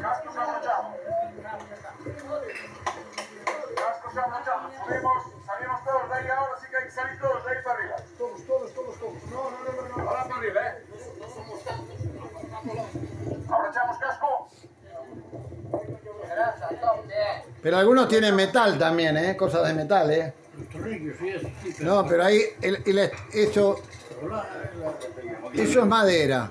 Cascos abrochados. Cascos abrochados. Subimos, salimos todos de ahí ahora, sí que hay que salir todos de ahí para arriba. Todos, todos, todos, todos. No, no, no, no. no. Ahora para arriba, ¿eh? Abrochamos casco. Pero algunos tienen metal también, ¿eh? Cosas de metal, ¿eh? No, pero ahí el, el- eso, eso es madera.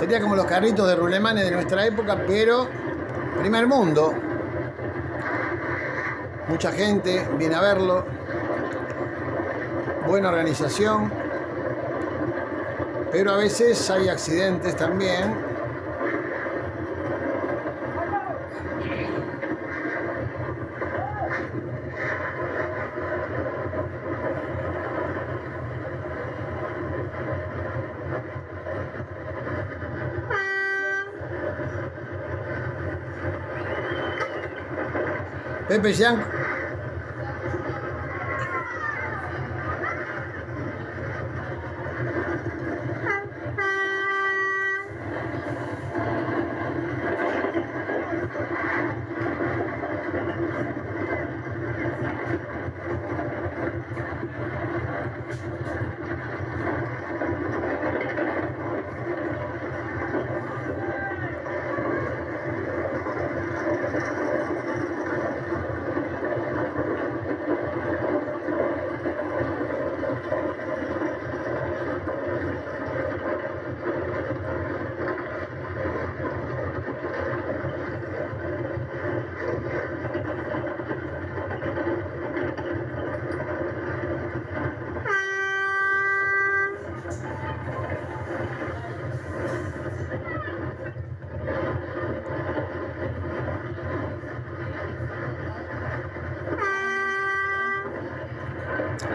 Sería como los carritos de rulemanes de nuestra época, pero primer mundo. Mucha gente viene a verlo. Buena organización. Pero a veces hay accidentes también. Pepe Jean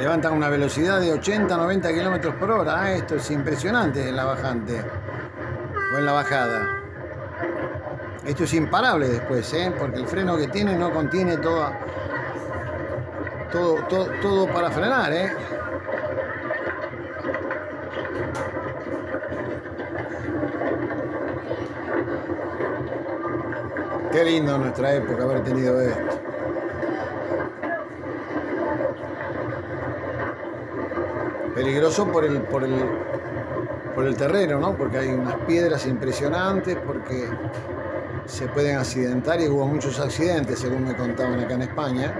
levantan una velocidad de 80-90 kilómetros por hora. Ah, Esto es impresionante en la bajante o en la bajada. Esto es imparable después, ¿eh? porque el freno que tiene no contiene todo, todo, todo para frenar. ¿eh? Qué lindo en nuestra época haber tenido esto. Peligroso por el, por el, por el terreno, ¿no? Porque hay unas piedras impresionantes, porque se pueden accidentar y hubo muchos accidentes, según me contaban acá en España,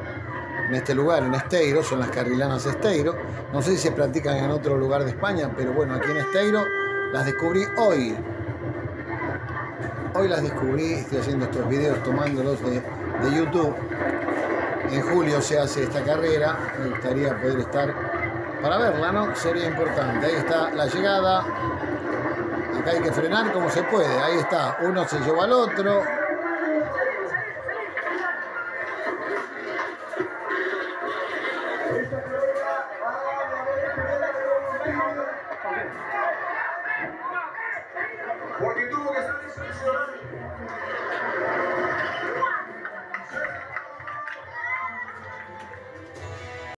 en este lugar, en Esteiro, son las carrilanas Esteiro. No sé si se practican en otro lugar de España, pero bueno, aquí en Esteiro las descubrí hoy. Hoy las descubrí, estoy haciendo estos videos tomándolos de, de YouTube. En julio se hace esta carrera, me gustaría poder estar para verla, ¿no? Sería importante. Ahí está la llegada. Acá hay que frenar como se puede. Ahí está. Uno se lleva al otro.